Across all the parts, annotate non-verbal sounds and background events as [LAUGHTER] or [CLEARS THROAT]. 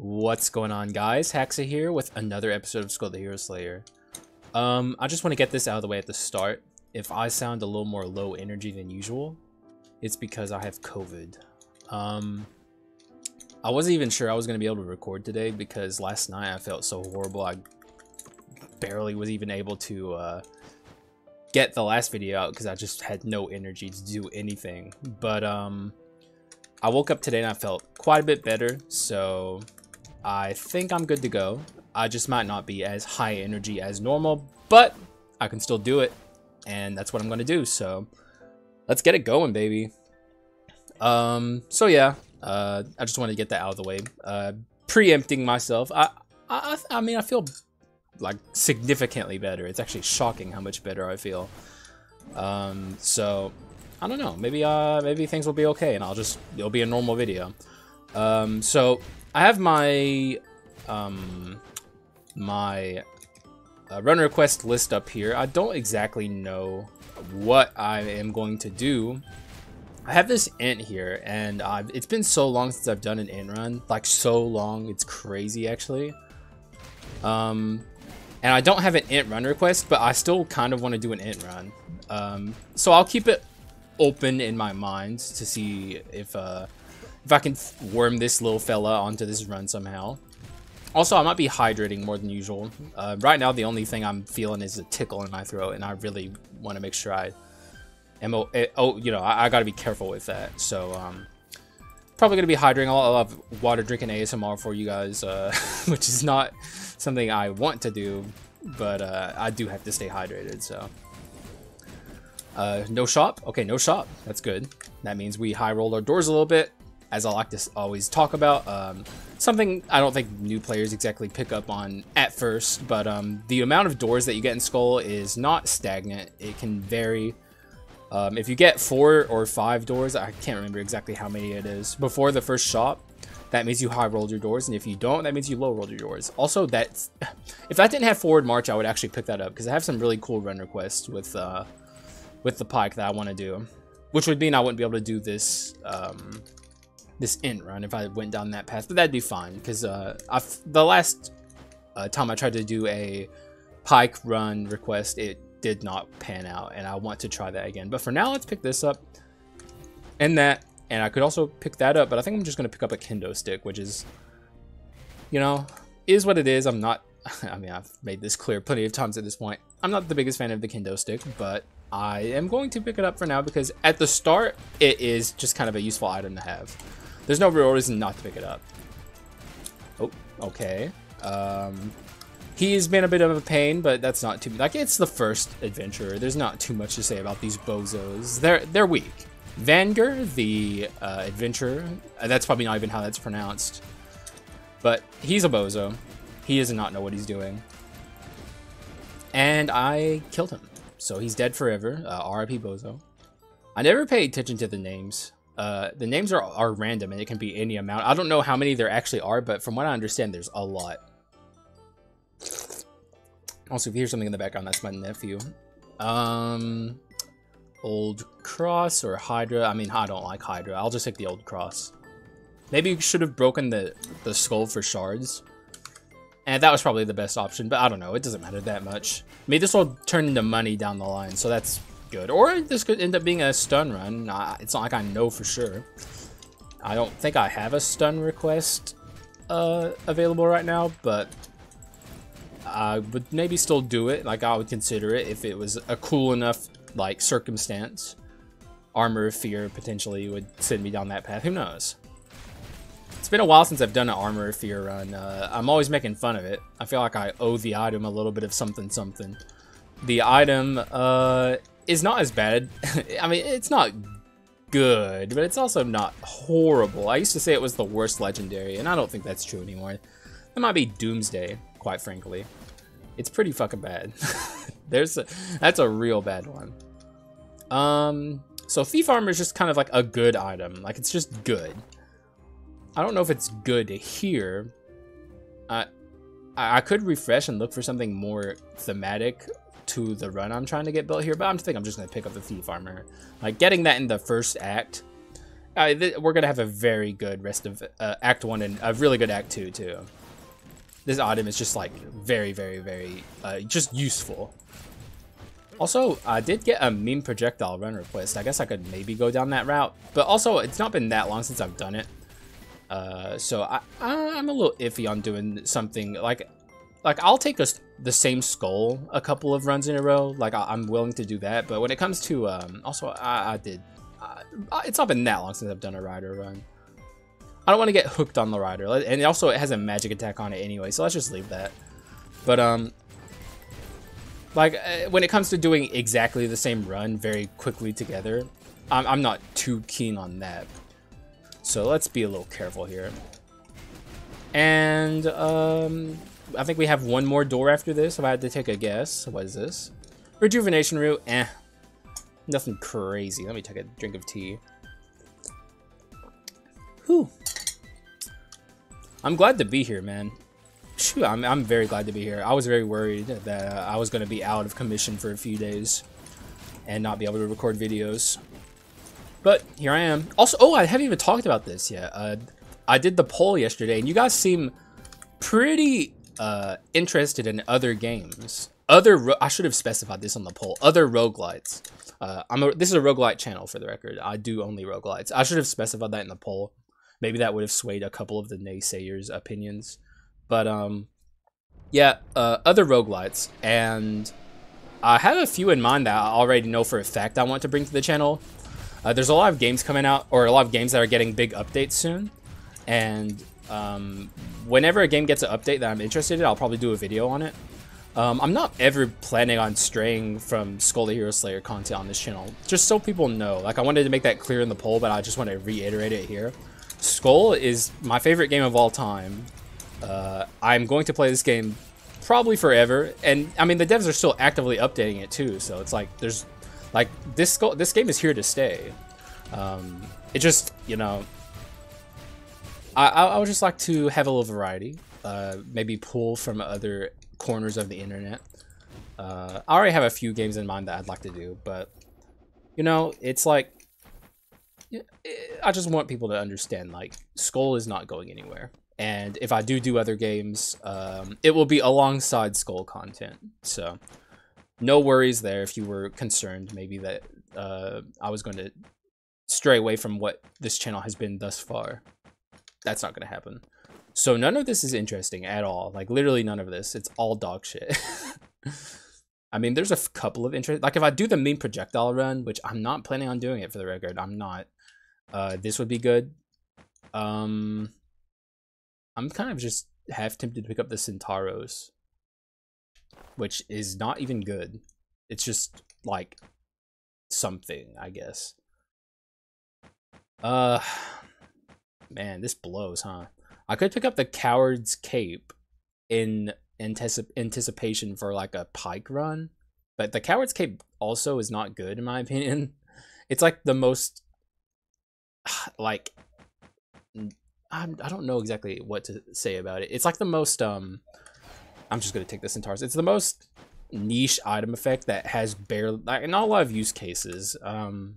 What's going on guys? Haxa here with another episode of Skul the Hero Slayer. Um, I just want to get this out of the way at the start. If I sound a little more low energy than usual, it's because I have COVID. Um, I wasn't even sure I was going to be able to record today because last night I felt so horrible. I barely was even able to uh, get the last video out because I just had no energy to do anything. But um, I woke up today and I felt quite a bit better, so I think I'm good to go. I just might not be as high energy as normal, but I can still do it, and that's what I'm going to do, so let's get it going, baby. Um, so yeah, uh, I just wanted to get that out of the way. Uh, preempting myself, I, I, I mean, I feel like significantly better. It's actually shocking how much better I feel. Um, so I don't know. Maybe uh, maybe things will be okay, and I'll just it'll be a normal video. Um, so I have my um, my uh, run request list up here. I don't exactly know what I am going to do. I have this Ent here, and I've, it's been so long since I've done an Ent run. Like, so long. It's crazy, actually. Um, and I don't have an Ent run request, but I still kind of want to do an Ent run. Um, so I'll keep it open in my mind to see if uh, if I can worm this little fella onto this run somehow. Also, I might be hydrating more than usual. Uh, right now, the only thing I'm feeling is a tickle in my throat, and I really want to make sure I am. Oh, oh you know, I, I got to be careful with that. So, um, probably gonna be hydrating. I'll have water drinking ASMR for you guys, uh, [LAUGHS] which is not something I want to do, but uh, I do have to stay hydrated. So, uh, no shop. Okay, no shop. That's good. That means we high roll our doors a little bit as I like to always talk about. Um, something I don't think new players exactly pick up on at first, but um, the amount of doors that you get in Skul is not stagnant. It can vary. Um, if you get four or five doors, I can't remember exactly how many it is, before the first shop, that means you high rolled your doors, and if you don't, that means you low rolled your doors. Also, that's [LAUGHS] if that didn't have forward march, I would actually pick that up because I have some really cool run requests with uh, with the pike that I want to do, which would mean I wouldn't be able to do this um, this int run if I went down that path, but that'd be fine because uh, the last uh, time I tried to do a pike run request, it did not pan out, and I want to try that again. But for now, let's pick this up and that, and I could also pick that up, but I think I'm just going to pick up a kendo stick, which is, you know, is what it is. I'm not, [LAUGHS] I mean, I've made this clear plenty of times at this point. I'm not the biggest fan of the kendo stick, but I am going to pick it up for now because at the start, it is just kind of a useful item to have. There's no real reason not to pick it up. Oh, okay. Um, he's been a bit of a pain, but that's not too like it's the first adventure. There's not too much to say about these bozos. They're they're weak. Vanger, the uh, adventurer, uh, that's probably not even how that's pronounced, but he's a bozo. He does not know what he's doing, and I killed him, so he's dead forever. Uh, R.I.P. Bozo. I never paid attention to the names. Uh, the names are, are random and it can be any amount. I don't know how many there actually are, but from what I understand, there's a lot. Also, if you hear something in the background, that's my nephew. Um, old cross or Hydra. I mean, I don't like Hydra. I'll just take the old cross. Maybe you should have broken the, the skull for shards. And that was probably the best option, but I don't know. It doesn't matter that much. I mean, this will turn into money down the line, so that's good. Or this could end up being a stun run. it's not like I know for sure. I don't think I have a stun request uh, available right now, but I would maybe still do it. Like, I would consider it if it was a cool enough, like, circumstance. Armor of Fear potentially would send me down that path. Who knows? It's been a while since I've done an Armor of Fear run. Uh, I'm always making fun of it. I feel like I owe the item a little bit of something something. The item uh, is not as bad. [LAUGHS] I mean, it's not good, but it's also not horrible. I used to say it was the worst legendary, and I don't think that's true anymore. That might be Doomsday, quite frankly. It's pretty fucking bad. [LAUGHS] There's a, that's a real bad one. Um, so Thief Armor is just kind of like a good item. Like, it's just good. I don't know if it's good here. I, I could refresh and look for something more thematic to the run I'm trying to get built here, but I'm think I'm just going to pick up the Thief Armor. Like, getting that in the first act, uh, we're gonna have a very good rest of uh, Act One and a really good Act Two too. This item is just like very, very, very uh, just useful. Also, I did get a meme projectile run request. I guess I could maybe go down that route, but also it's not been that long since I've done it. Uh, so I, I'm a little iffy on doing something like, like I'll take a, the same skull a couple of runs in a row. Like I, am willing to do that. But when it comes to, um, also I, I did, it's not been that long since I've done a rider run. I don't want to get hooked on the rider, and also it has a magic attack on it anyway. So let's just leave that. But um, like, uh, when it comes to doing exactly the same run very quickly together, I'm, I'm not too keen on that. So let's be a little careful here. And, um, I think we have one more door after this, if I had to take a guess. What is this? Rejuvenation root, eh. Nothing crazy. Let me take a drink of tea. Whew. I'm glad to be here, man shoot, I'm, I'm very glad to be here. I was very worried that uh, I was going to be out of commission for a few days and not be able to record videos. But here I am. Also, oh, I haven't even talked about this yet. Uh, I did the poll yesterday, and you guys seem pretty uh, interested in other games. Other, I should have specified this on the poll. Other roguelites. Uh, I'm a, this is a roguelite channel for the record. I do only roguelites. I should have specified that in the poll. Maybe that would have swayed a couple of the naysayers' opinions. But um, yeah, uh, other roguelites, and I have a few in mind that I already know for a fact I want to bring to the channel. Uh, there's a lot of games coming out, or a lot of games that are getting big updates soon, and um, whenever a game gets an update that I'm interested in, I'll probably do a video on it. Um, I'm not ever planning on straying from Skul the Hero Slayer content on this channel, just so people know. Like, I wanted to make that clear in the poll, but I just want to reiterate it here. Skul is my favorite game of all time, uh, I'm going to play this game probably forever, and I mean the devs are still actively updating it too. So it's like there's like this Skul, this game is here to stay. Um, it just you know I I would just like to have a little variety. Uh, maybe pull from other corners of the internet. Uh, I already have a few games in mind that I'd like to do, but you know, it's like I just want people to understand like Skul is not going anywhere and if I do do other games, um, it will be alongside Skul content. So no worries there if you were concerned maybe that uh, I was going to stray away from what this channel has been thus far. That's not going to happen. So none of this is interesting at all. Like literally none of this. It's all dog shit. [LAUGHS] I mean, there's a couple of interest. Like if I do the meme projectile run, which I'm not planning on doing it for the record. I'm not. Uh, this would be good. Um, I'm kind of just half tempted to pick up the Centauros, which is not even good. It's just like something, I guess. Uh, man, this blows, huh? I could pick up the Coward's Cape in anticip anticipation for like a pike run, but the Coward's Cape also is not good in my [LAUGHS] opinion. It's like the most [SIGHS] like I'm, I don't know exactly what to say about it. It's like the most, um, I'm just going to take this in Tars. It's the most niche item effect that has barely, like, not a lot of use cases. Um,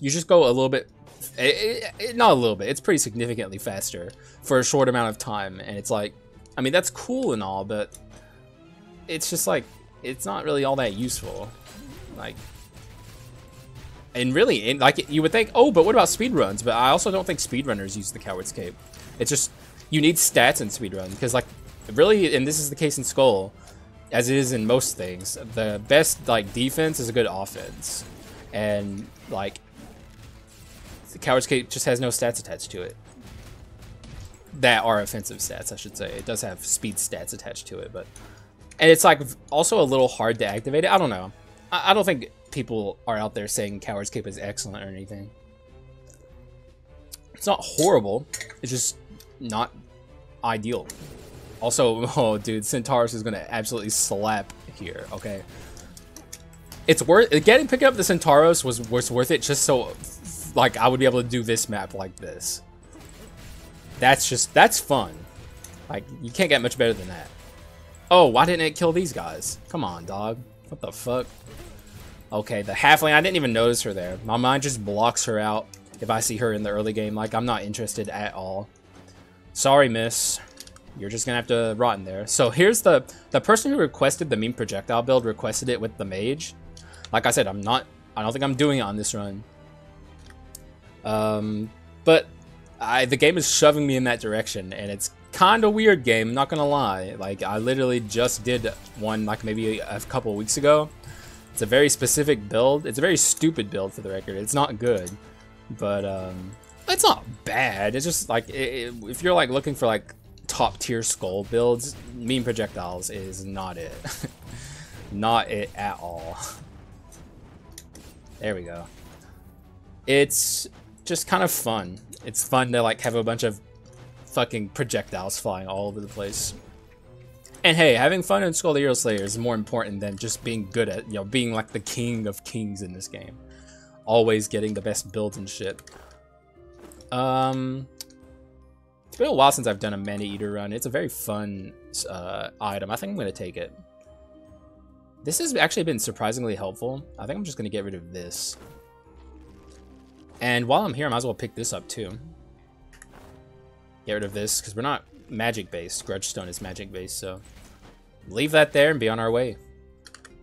you just go a little bit, it, it, not a little bit, it's pretty significantly faster for a short amount of time. And it's like, I mean, that's cool and all, but it's just like, it's not really all that useful. Like, and really, like you would think, oh, but what about speedruns? But I also don't think speedrunners use the Coward's Cape. It's just, you need stats in speedrun, because like, really, and this is the case in Skul, as it is in most things, the best like defense is a good offense. And like, the Coward's Cape just has no stats attached to it. That are offensive stats, I should say. It does have speed stats attached to it, but... And it's like also a little hard to activate it. I don't know. I, I don't think people are out there saying Coward's Cape is excellent or anything. It's not horrible. It's just not ideal. Also, [LAUGHS] oh dude, Centaurus is gonna absolutely slap here, okay? It's worth getting picking up the Centauros was was worth it just so like I would be able to do this map like this. That's just that's fun. Like you can't get much better than that. Oh, why didn't it kill these guys? Come on, dog. What the fuck? Okay, the halfling, I didn't even notice her there. My mind just blocks her out if I see her in the early game. Like, I'm not interested at all. Sorry, miss. You're just gonna have to rot in there. So here's the the person who requested the meme projectile build requested it with the mage. Like I said, I'm not. I don't think I'm doing it on this run. Um, but I the game is shoving me in that direction, and it's kind of weird game. Not gonna lie. Like I literally just did one like maybe a, couple weeks ago. It's a very specific build. It's a very stupid build for the record. It's not good, but um, it's not bad. It's just like it, if you're like looking for like top tier skull builds, mean projectiles is not it. [LAUGHS] not it at all. There we go. It's just kind of fun. It's fun to like have a bunch of fucking projectiles flying all over the place. And hey, having fun in Skul the Hero Slayer is more important than just being good at, you know, being like the king of kings in this game. Always getting the best builds and shit. Um, it's been a while since I've done a Mana Eater run. It's a very fun uh, item. I think I'm going to take it. This has actually been surprisingly helpful. I think I'm just going to get rid of this. And while I'm here, I might as well pick this up too. Get rid of this, because we're not magic-based. Grudgestone is magic-based, so... Leave that there and be on our way.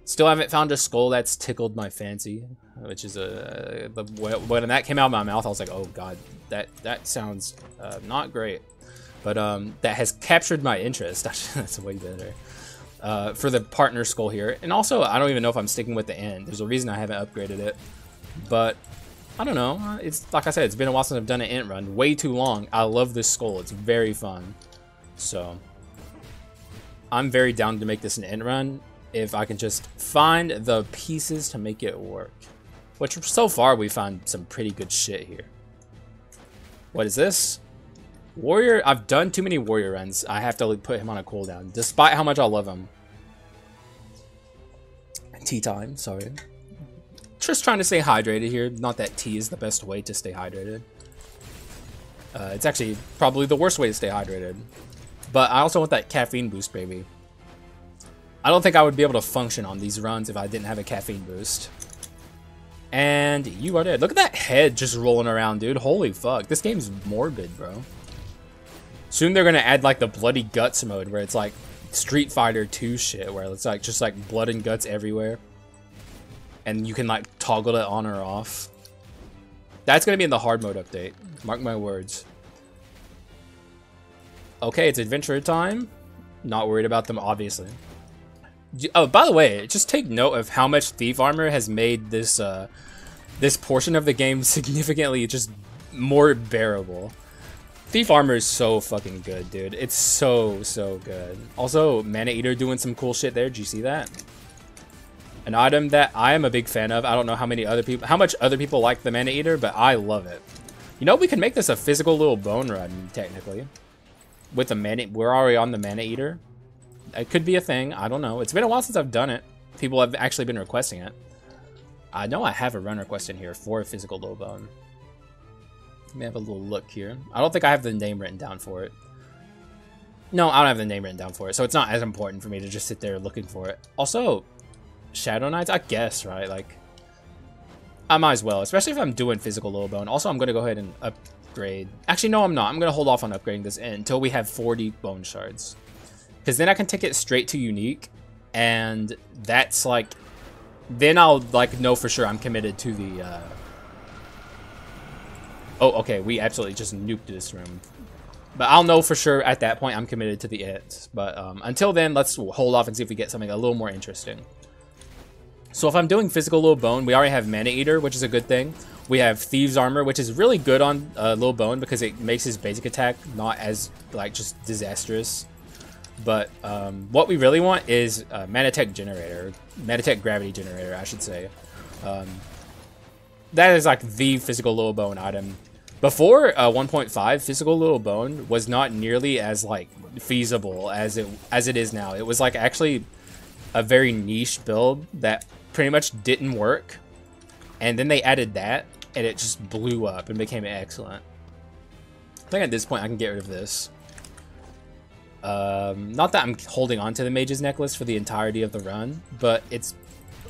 Still haven't found a skull that's tickled my fancy, which is a... When that came out of my mouth, I was like, oh god, that, that sounds uh, not great. But um, that has captured my interest. [LAUGHS] that's way better. Uh, for the partner skull here. And also, I don't even know if I'm sticking with the Ent. There's a reason I haven't upgraded it. But I don't know. It's like I said, it's been a while since I've done an Ent run. Way too long. I love this skull. It's very fun. So I'm very down to make this an int run if I can just find the pieces to make it work. Which so far we found some pretty good shit here. What is this? Warrior, I've done too many warrior runs. I have to put him on a cooldown, despite how much I love him. Tea time, sorry. Just trying to stay hydrated here. Not that tea is the best way to stay hydrated. Uh, it's actually probably the worst way to stay hydrated. But I also want that caffeine boost, baby. I don't think I would be able to function on these runs if I didn't have a caffeine boost. And you are dead. Look at that head just rolling around, dude. Holy fuck. This game's morbid, bro. Soon they're gonna add like the bloody guts mode where it's like Street Fighter 2 shit where it's like just like blood and guts everywhere and you can like toggle it on or off. That's gonna be in the hard mode update. Mark my words. Okay, it's adventure time. Not worried about them, obviously. Oh, by the way, just take note of how much Thief Armor has made this uh, this portion of the game [LAUGHS] significantly just more bearable. Thief Armor is so fucking good, dude. It's so, so good. Also, Mana Eater doing some cool shit there. Do you see that? An item that I am a big fan of. I don't know how many other people, how much other people like the Mana Eater, but I love it. You know, we can make this a physical little bone run, technically. With the Mana, we're already on the Mana Eater. It could be a thing. I don't know. It's been a while since I've done it. People have actually been requesting it. I know I have a run request in here for a physical low bone. Let me have a little look here. I don't think I have the name written down for it. No, I don't have the name written down for it, so it's not as important for me to just sit there looking for it. Also, Shadow Knights? I guess, right? Like, I might as well, especially if I'm doing physical low bone. Also, I'm going to go ahead and upgrade. Actually, no, I'm not. I'm going to hold off on upgrading this until we have 40 bone shards. Because then I can take it straight to unique, and that's like, then I'll like know for sure I'm committed to the, uh... Oh, okay, we absolutely just nuked this room. But I'll know for sure at that point I'm committed to the it. But um, until then, let's hold off and see if we get something a little more interesting. So if I'm doing physical low bone, we already have Mana Eater, which is a good thing. We have Thieves Armor, which is really good on uh, low bone because it makes his basic attack not as like just disastrous. But um, what we really want is a Manatech Generator, Manatech Gravity Generator, I should say. Um, that is like the physical low bone item. Before uh, 1.5, physical low bone was not nearly as like feasible as it as it is now. It was like actually a very niche build that pretty much didn't work. And then they added that, and it just blew up and became excellent. I think at this point I can get rid of this. Um, not that I'm holding on to the Mage's Necklace for the entirety of the run, but it's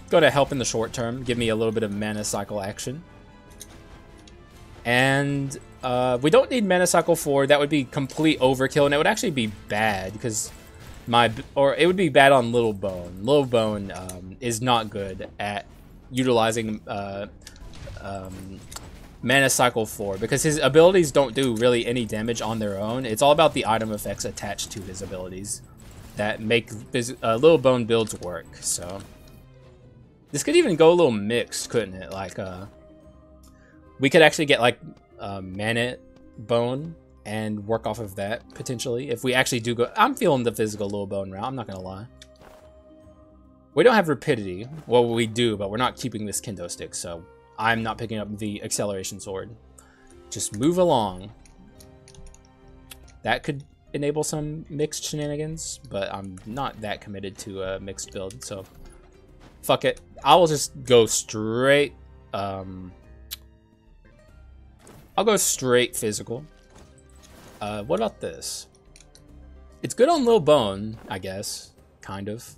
going to help in the short term, give me a little bit of mana cycle action. And uh, we don't need Mana Cycle 4. That would be complete overkill, and it would actually be bad, because my... Or it would be bad on Little Bone. Little Bone um, is not good at utilizing uh, um, Mana Cycle 4, because his abilities don't do really any damage on their own. It's all about the item effects attached to his abilities that make uh, Little Bone builds work, so... This could even go a little mixed, couldn't it? Like, uh, we could actually get like uh, Mana Bone and work off of that potentially. If we actually do go, I'm feeling the physical little bone route. I'm not gonna lie. We don't have rapidity. Well, we do, but we're not keeping this kendo stick, so I'm not picking up the acceleration sword. Just move along. That could enable some mixed shenanigans, but I'm not that committed to a mixed build, so fuck it. I will just go straight, um, I'll go straight physical. Uh, what about this? It's good on Lil Bone, I guess. Kind of.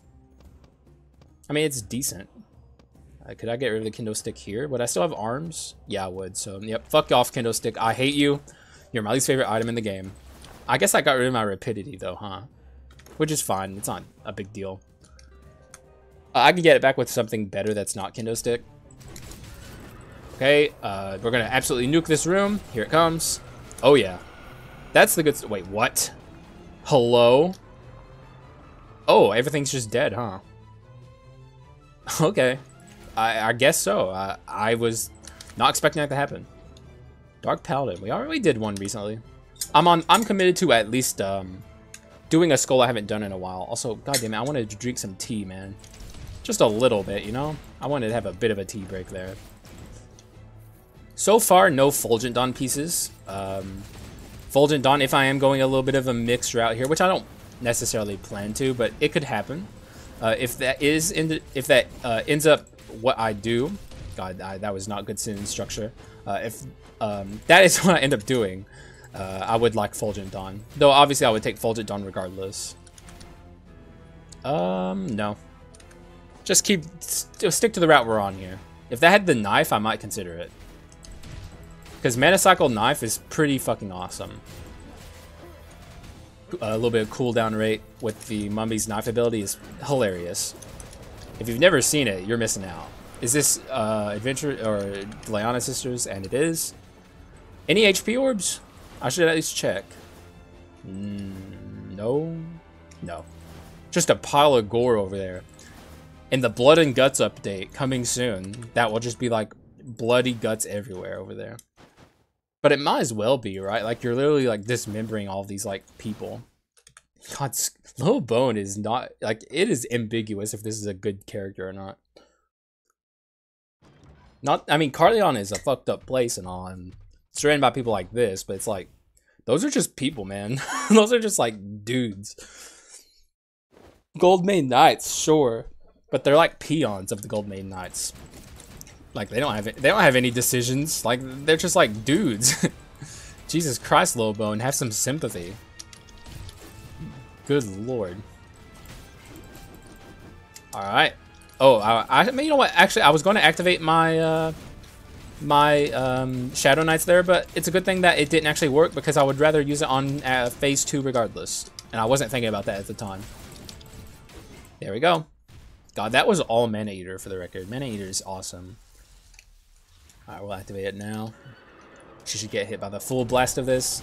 I mean, it's decent. Uh, could I get rid of the kendo stick here? Would I still have arms? Yeah, I would. So, yep. Fuck off, kendo stick. I hate you. You're my least favorite item in the game. I guess I got rid of my rapidity, though, huh? Which is fine. It's not a big deal. Uh, I can get it back with something better that's not kendo stick. Okay, uh, we're gonna absolutely nuke this room. Here it comes. Oh yeah. That's the good wait, what? Hello? Oh, everything's just dead, huh? [LAUGHS] okay. I, I guess so. I, I was not expecting that to happen. Dark Paladin. We already did one recently. I'm on. I'm committed to at least um, doing a skull I haven't done in a while. Also, goddamn it, I wanted to drink some tea, man. Just a little bit, you know? I wanted to have a bit of a tea break there. So far, no Fulgent Dawn pieces. Um, Fulgent Dawn, if I am going a little bit of a mixed route here, which I don't necessarily plan to, but it could happen. Uh, if that is in the, if that uh, ends up what I do, God, I, that was not good sentence structure. Uh, if um, that is [LAUGHS] what I end up doing, uh, I would like Fulgent Dawn. Though obviously I would take Fulgent Dawn regardless. Um, no. Just keep, st stick to the route we're on here. If that had the knife, I might consider it. Because Manacycle Knife is pretty fucking awesome. A little bit of cooldown rate with the Mummy's knife ability is hilarious. If you've never seen it, you're missing out. Is this uh, Adventure or Leona Sisters? And it is. Any HP orbs? I should at least check. Mm, no. No. Just a pile of gore over there. And the Blood and Guts update coming soon. That will just be like bloody guts everywhere over there. But it might as well be, right? Like, you're literally, like, dismembering all these, like, people. God, Low Bone is not, like, it is ambiguous if this is a good character or not. Not, I mean, Carleon is a fucked up place and all, and surrounded by people like this, but it's like, those are just people, man. [LAUGHS] those are just, like, dudes. Gold Main Knights, sure. But they're like peons of the Gold Main Knights. Like they don't have they don't have any decisions. Like they're just like dudes. [LAUGHS] Jesus Christ, Lowbone, have some sympathy. Good lord. All right. Oh, I, I you know what? Actually, I was going to activate my uh, my um, Shadow Knights there, but it's a good thing that it didn't actually work because I would rather use it on uh, phase two regardless, and I wasn't thinking about that at the time. There we go. God, that was all Mana Eater for the record. Mana Eater is awesome. Alright, we'll activate it now. She should get hit by the full blast of this.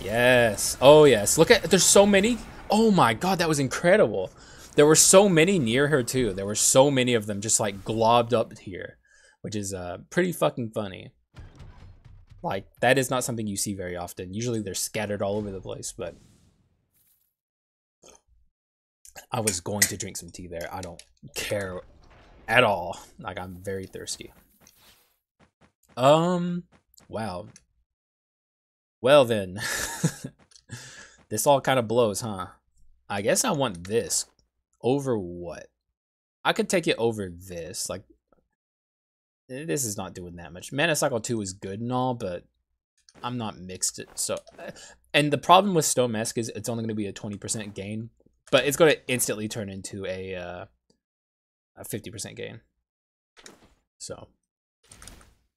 Yes. Oh, yes. Look at, there's so many. Oh my god, that was incredible. There were so many near her too. There were so many of them just like globbed up here, which is uh, pretty fucking funny. Like, that is not something you see very often. Usually they're scattered all over the place, but I was going to drink some tea there. I don't care at all. Like, I'm very thirsty. Um, wow. Well then, [LAUGHS] this all kind of blows, huh? I guess I want this over what? I could take it over this. Like, eh, this is not doing that much. Mana Cycle 2 is good and all, but I'm not mixed. So, eh, and the problem with Stone Mask is it's only going to be a 20% gain, but it's going to instantly turn into a, uh, a 50% gain. So,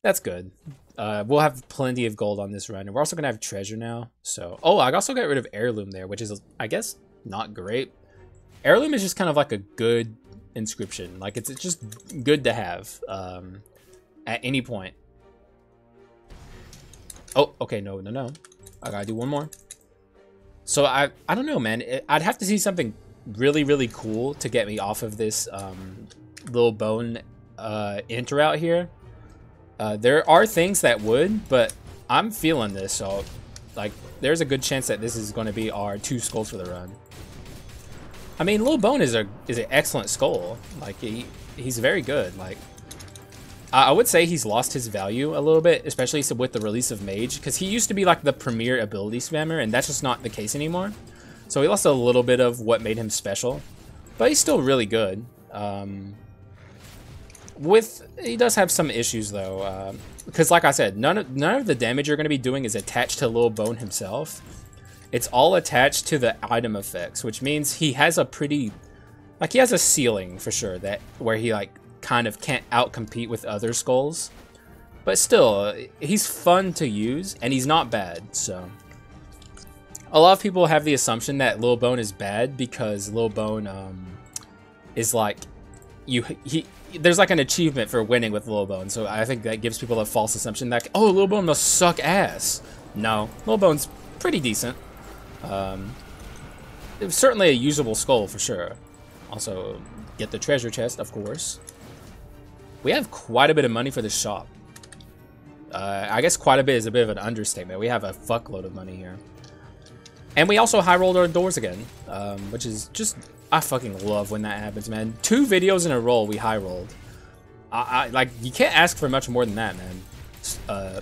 That's good. Uh, we'll have plenty of gold on this run, and we're also gonna have treasure now. So, oh, I also got rid of heirloom there, which is, I guess, not great. Heirloom is just kind of like a good inscription. Like it's, it's just good to have um, at any point. Oh, okay, no, no, no. I gotta do one more. So I, I don't know, man. I'd have to see something really, really cool to get me off of this um, little bone uh, enter out here. Uh, there are things that would, but I'm feeling this, so like there's a good chance that this is going to be our two skulls for the run. I mean, Lil Bone is a is an excellent skull. Like he he's very good. Like I, I would say he's lost his value a little bit, especially with the release of Mage, because he used to be like the premier ability spammer, and that's just not the case anymore. So he lost a little bit of what made him special, but he's still really good. Um, with he does have some issues though, uh, because like I said, none of none of the damage you're going to be doing is attached to Lil Bone himself. It's all attached to the item effects, which means he has a pretty, like he has a ceiling for sure that where he like kind of can't outcompete with other skulls. But still, he's fun to use and he's not bad. So a lot of people have the assumption that Lil Bone is bad because Lil Bone um, is like you he there's like an achievement for winning with Lil Bone, so I think that gives people a false assumption that oh Lil Bone must suck ass. No, Lil Bone's pretty decent. Um, it was certainly a usable skull for sure. Also, get the treasure chest, of course. We have quite a bit of money for this shop. Uh, I guess quite a bit is a bit of an understatement. We have a fuckload of money here. And we also high rolled our doors again, um, which is just I fucking love when that happens, man. Two videos in a row we high rolled. I, I like you can't ask for much more than that, man. Uh,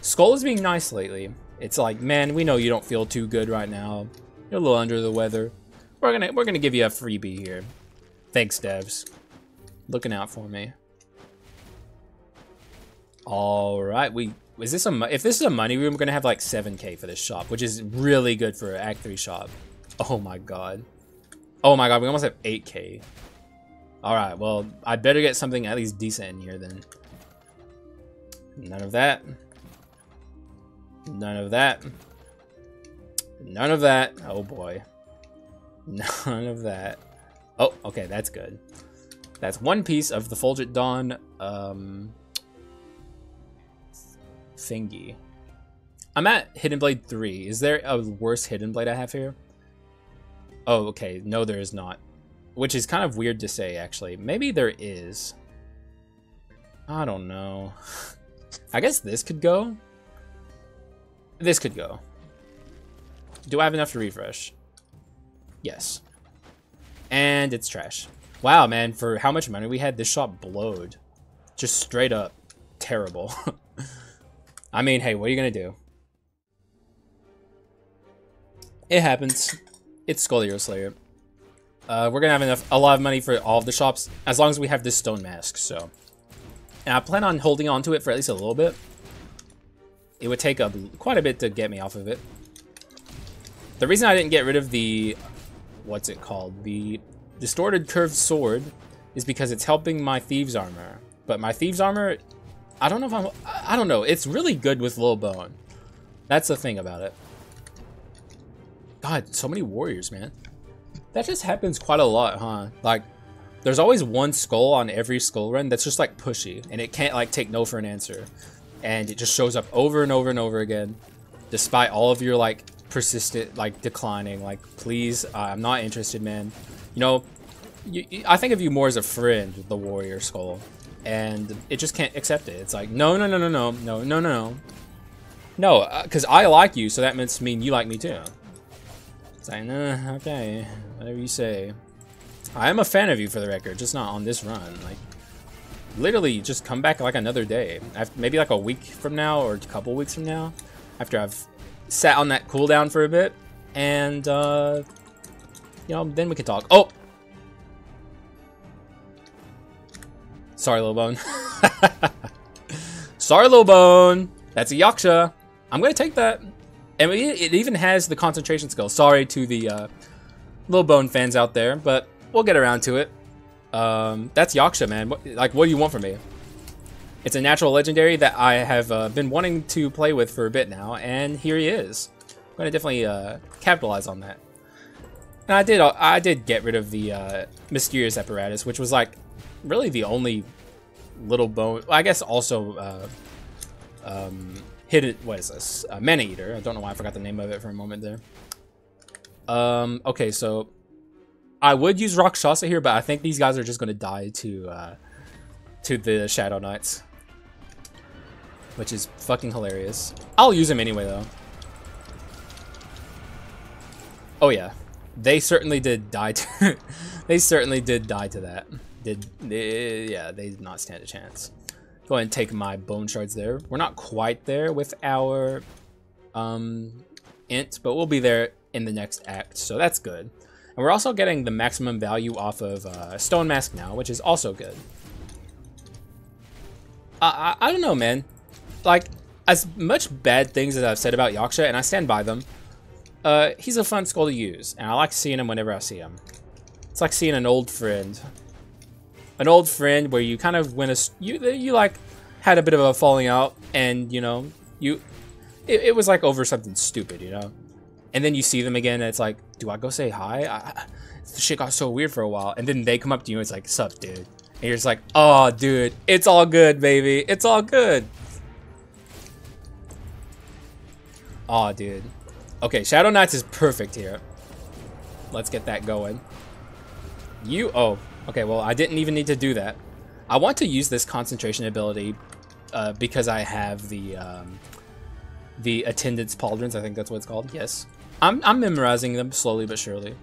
Skul is being nice lately. It's like, man, we know you don't feel too good right now. You're a little under the weather. We're gonna we're gonna give you a freebie here. Thanks, devs. Looking out for me. All right, we is this a if this is a money room, we're gonna have like 7k for this shop, which is really good for Act 3 shop. Oh my god. Oh my god, we almost have 8k. Alright, well, I better get something at least decent in here then. None of that. None of that. None of that. Oh boy. [LAUGHS] None of that. Oh, okay, that's good. That's one piece of the Fulgent Dawn um, thingy. I'm at Hidden Blade 3. Is there a worse Hidden Blade I have here? Oh, okay. No, there is not. Which is kind of weird to say, actually. Maybe there is. I don't know. [SIGHS] I guess this could go. This could go. Do I have enough to refresh? Yes. And it's trash. Wow, man, for how much money we had, this shop blowed. Just straight up terrible. [LAUGHS] I mean, hey, what are you going to do? It happens it's Skul Slayer. Uh, we're gonna have enough, a lot of money for all of the shops, as long as we have this stone mask, so. And I plan on holding on to it for at least a little bit. It would take a, quite a bit to get me off of it. The reason I didn't get rid of the, what's it called, the distorted curved sword is because it's helping my thieves armor. But my thieves armor, I don't know if I'm, I don't know, it's really good with Lil Bone. That's the thing about it. God, so many warriors, man. That just happens quite a lot, huh? Like, there's always one skull on every skull run that's just like pushy, and it can't like take no for an answer. And it just shows up over and over and over again, despite all of your like persistent like declining. Like, please, uh, I'm not interested, man. You know, you, I think of you more as a friend, the warrior skull, and it just can't accept it. It's like, no, no, no, no, no, no, no, no, no. No, because uh, I like you, so that must mean you like me too. Nah, okay, whatever you say. I am a fan of you for the record, just not on this run. Like, literally, just come back like another day. After, maybe like a week from now or a couple weeks from now, after I've sat on that cooldown for a bit, and uh, you know, then we can talk. Oh, sorry, little bone. [LAUGHS] sorry, little bone. That's a Yaksha. I'm gonna take that. And it even has the concentration skill. Sorry to the uh, Lil Bone fans out there, but we'll get around to it. Um, that's Yaksha, man. What, like, what do you want from me? It's a natural legendary that I have uh, been wanting to play with for a bit now, and here he is. I'm to definitely uh, capitalize on that. And I did I did get rid of the uh, mysterious apparatus, which was like really the only little bone. I guess also uh, um, hidden. What is this? Uh, Mana Eater. I don't know why I forgot the name of it for a moment there. Um. Okay, so I would use Rakshasa here, but I think these guys are just gonna die to uh, to the Shadow Knights, which is fucking hilarious. I'll use him anyway though. Oh yeah, they certainly did die to [LAUGHS] they certainly did die to that. Did they, yeah, they did not stand a chance. Go ahead and take my bone shards there. We're not quite there with our um Ent, but we'll be there in the next act, so that's good. And we're also getting the maximum value off of uh, Stone Mask now, which is also good. I, I, I don't know, man. Like, as much bad things as I've said about Yaksha, and I stand by them, uh, he's a fun skull to use, and I like seeing him whenever I see him. It's like seeing an old friend. An old friend where you kind of went a... You, you like, had a bit of a falling out, and, you know, you... It, it was like over something stupid, you know? And then you see them again, and it's like, do I go say hi? I, shit got so weird for a while. And then they come up to you, and it's like, sup, dude? And you're just like, oh, dude, it's all good, baby. It's all good. Oh, dude. Okay, Shadow Knights is perfect here. Let's get that going. You, oh, okay, well, I didn't even need to do that. I want to use this concentration ability uh, because I have the, um, the attendance pauldrons, I think that's what it's called, yes. I'm, I'm memorizing them slowly but surely.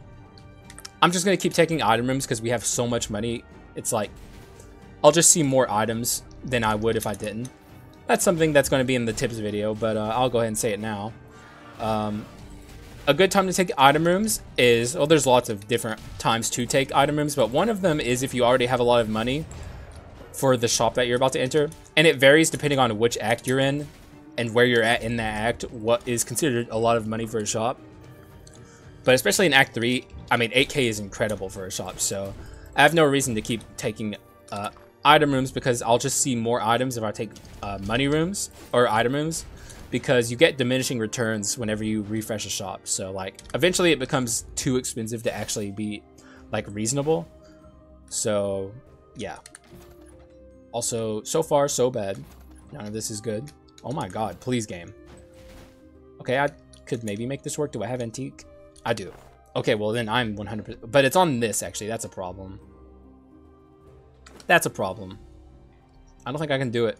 I'm just going to keep taking item rooms because we have so much money. It's like, I'll just see more items than I would if I didn't. That's something that's going to be in the tips video, but uh, I'll go ahead and say it now. Um, a good time to take item rooms is, well, there's lots of different times to take item rooms, but one of them is if you already have a lot of money for the shop that you're about to enter. And it varies depending on which act you're in and where you're at in that act, what is considered a lot of money for a shop. But especially in Act 3, I mean, 8k is incredible for a shop, so I have no reason to keep taking uh, item rooms because I'll just see more items if I take uh, money rooms or item rooms because you get diminishing returns whenever you refresh a shop. So like eventually it becomes too expensive to actually be like reasonable. So yeah. Also, so far so bad. None of this is good. Oh my god, please game. Okay, I could maybe make this work. Do I have antique? I do. Okay, well then I'm 100%. But it's on this actually. That's a problem. That's a problem. I don't think I can do it.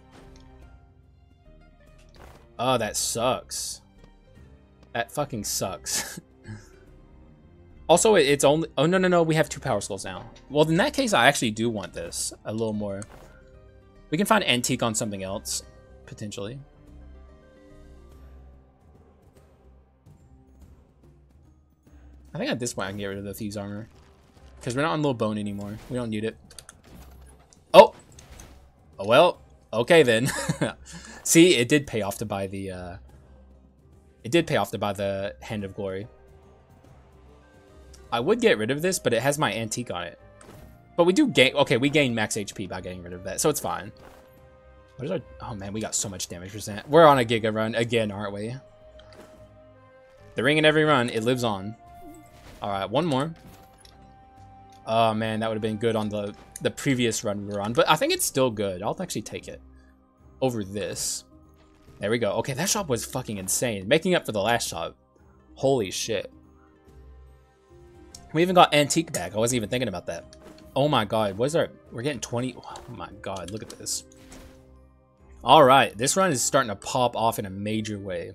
Oh, that sucks. That fucking sucks. [LAUGHS] also, it's only... Oh, no, no, no. We have two power skulls now. Well, in that case, I actually do want this a little more. We can find antique on something else, potentially. I think at this point I can get rid of the Thieves Armor. Because we're not on Low Bone anymore. We don't need it. Oh! Oh, well. Okay, then. [LAUGHS] See, it did pay off to buy the, uh... It did pay off to buy the Hand of Glory. I would get rid of this, but it has my Antique on it. But we do gain... Okay, we gain max HP by getting rid of that, so it's fine. What is our... Oh, man, we got so much damage percent. We're on a Giga run again, aren't we? The ring in every run, it lives on. Alright, one more. Oh, man, that would have been good on the, the previous run we were on. But I think it's still good. I'll actually take it over this. There we go. Okay, that shop was fucking insane. Making up for the last shop. Holy shit. We even got antique back. I wasn't even thinking about that. Oh my god. What is our... We're getting 20... Oh my god. Look at this. Alright. This run is starting to pop off in a major way.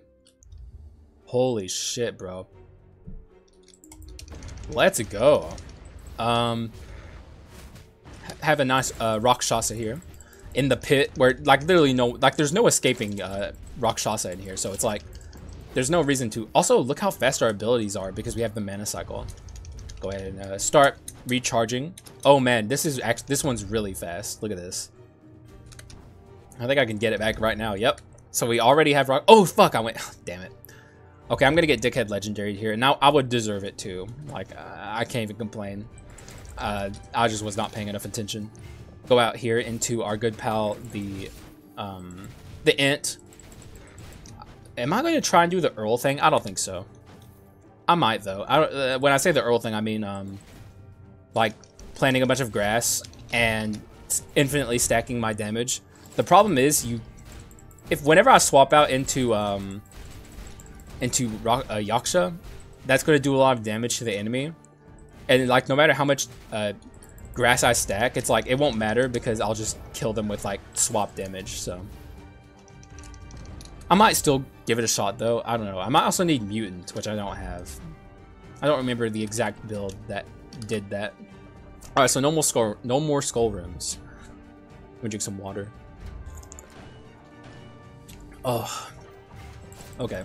Holy shit, bro. Let's go. Um, have a nice uh, Rakshasa here in the pit where like literally no like there's no escaping uh Rakshasa in here. So it's like there's no reason to also look how fast our abilities are because we have the mana cycle. Go ahead and uh, start recharging. Oh man this is actually this one's really fast. Look at this. I think I can get it back right now. Yep. So we already have rock oh fuck I went [LAUGHS] damn it. Okay I'm gonna get dickhead legendary here. Now I would deserve it too. Like uh, I can't even complain uh, I just was not paying enough attention go out here into our good pal, the um, the Ent. Am I going to try and do the Earl thing? I don't think so. I might though. I uh, when I say the Earl thing, I mean um, like planting a bunch of grass and infinitely stacking my damage. The problem is you, if whenever I swap out into um, into rock, uh, Yaksha, that's going to do a lot of damage to the enemy. And like no matter how much uh, grass I stack, it's like it won't matter because I'll just kill them with like swap damage. So I might still give it a shot though. I don't know. I might also need mutant, which I don't have. I don't remember the exact build that did that. All right, so no more skull, no more skull rooms. Let me drink some water. Oh, okay.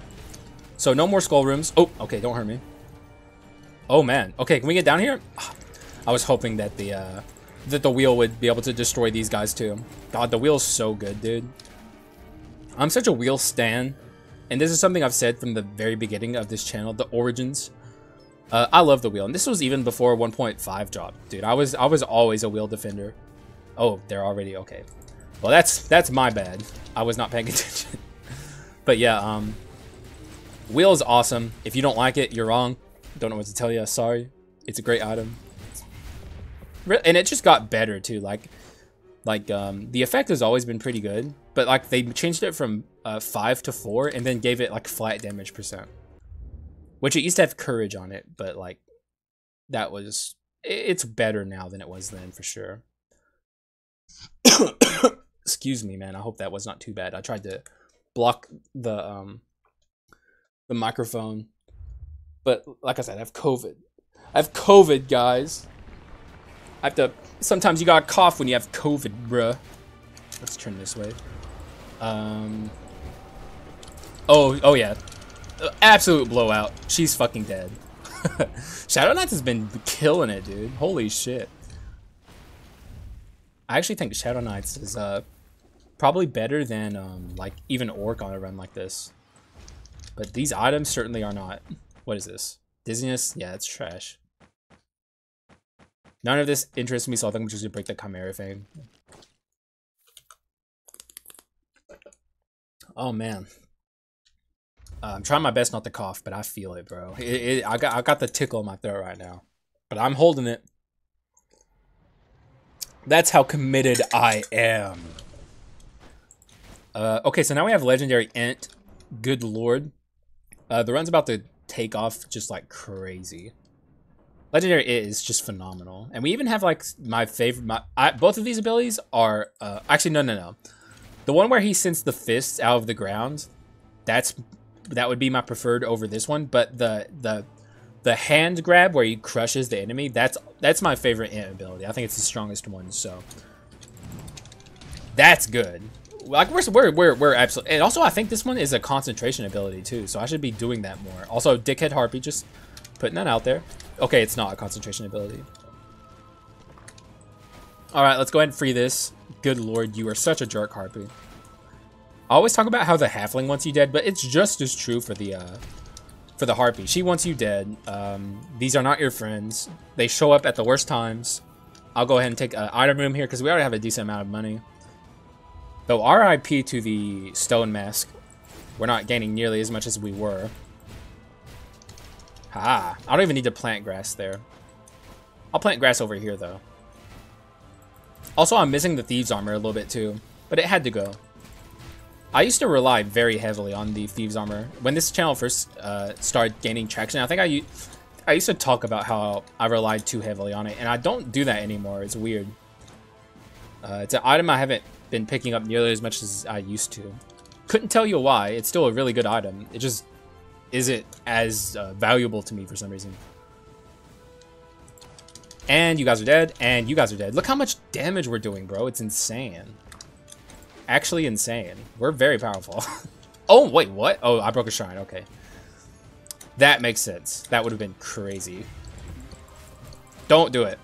So no more skull rooms. Oh, okay, don't hurt me. Oh man. Okay, can we get down here? I was hoping that the uh, that the wheel would be able to destroy these guys too. God, the wheel's so good, dude. I'm such a wheel stan, and this is something I've said from the very beginning of this channel, the origins. Uh, I love the wheel, and this was even before 1.5 dropped, dude. I was I was always a wheel defender. Oh, they're already okay. Well, that's that's my bad. I was not paying [LAUGHS] attention. but yeah, um, wheel is awesome. If you don't like it, you're wrong. Don't know what to tell you. Sorry. It's a great item. And it just got better too. Like, like um, the effect has always been pretty good, but like they changed it from uh, five to four, and then gave it like flat damage percent. Which it used to have courage on it, but like that was it's better now than it was then for sure. [COUGHS] Excuse me, man. I hope that was not too bad. I tried to block the um the microphone, but like I said, I have COVID. I have COVID, guys. I have to. Sometimes you gotta cough when you have COVID, bruh. Let's turn this way. Um. Oh, oh yeah. Absolute blowout. She's fucking dead. [LAUGHS] Shadow Knights has been killing it, dude. Holy shit. I actually think Shadow Knights is uh probably better than um like even Orc on a run like this. But these items certainly are not. What is this? Dizziness? Yeah, it's trash. None of this interests me, so I think I'm just gonna break the Chimera thing. Oh man, uh, I'm trying my best not to cough, but I feel it, bro. It, it, I got I got the tickle in my throat right now, but I'm holding it. That's how committed I am. Uh, okay, so now we have legendary Ent. Good lord, uh, the run's about to take off just like crazy. Legendary is just phenomenal, and we even have like my favorite. My I, both of these abilities are uh, actually no no no. The one where he sends the fists out of the ground, that's that would be my preferred over this one. But the the the hand grab where he crushes the enemy, that's that's my favorite ability. I think it's the strongest one. So that's good. Like we're we're we're, we're absolutely. And also, I think this one is a concentration ability too. So I should be doing that more. Also, Dickhead Harpy, just putting that out there. Okay, it's not a concentration ability. All right, let's go ahead and free this. Good lord, you are such a jerk, Harpy. I always talk about how the halfling wants you dead, but it's just as true for the uh, for the harpy. She wants you dead. Um, these are not your friends. They show up at the worst times. I'll go ahead and take an item room here because we already have a decent amount of money. Though RIP to the stone mask. We're not gaining nearly as much as we were. Ha! I don't even need to plant grass there. I'll plant grass over here though. Also, I'm missing the Thieves armor a little bit too, but it had to go. I used to rely very heavily on the Thieves Armor. When this channel first uh, started gaining traction, I think I, I used to talk about how I relied too heavily on it, and I don't do that anymore. It's weird. Uh, it's an item I haven't been picking up nearly as much as I used to. Couldn't tell you why. It's still a really good item. It just isn't as uh, valuable to me for some reason. And you guys are dead, and you guys are dead. Look how much damage we're doing, bro. It's insane actually insane. We're very powerful. [LAUGHS] oh, wait, what? Oh, I broke a shrine. Okay. That makes sense. That would have been crazy. Don't do it.